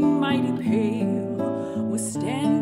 mighty pale was standing.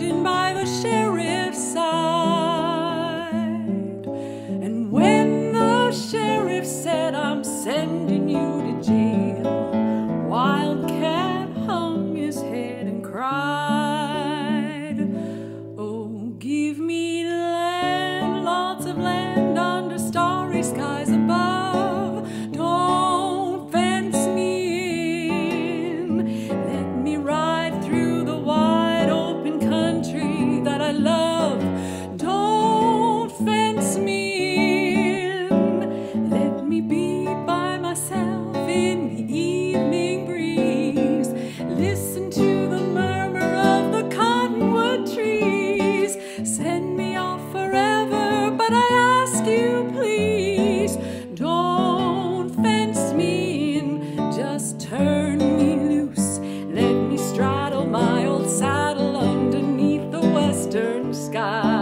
sky.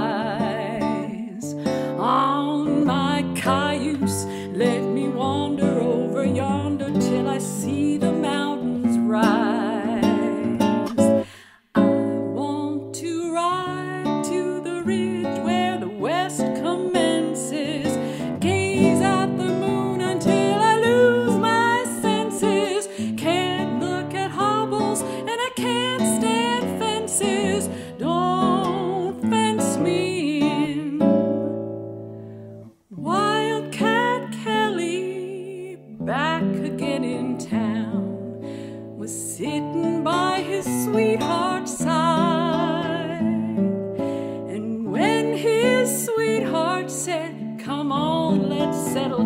settle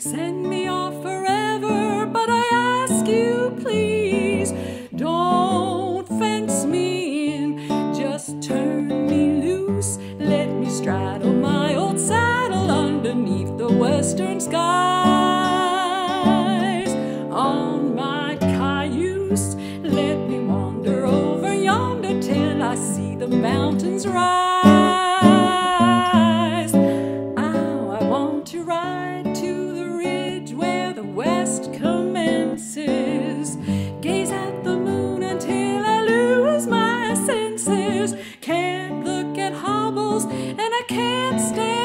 Send me off forever, but I ask you, please, don't fence me in. Just turn me loose, let me straddle my old saddle underneath the western skies. On my cayuse, let me wander over yonder till I see the mountains rise. stay.